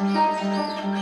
Música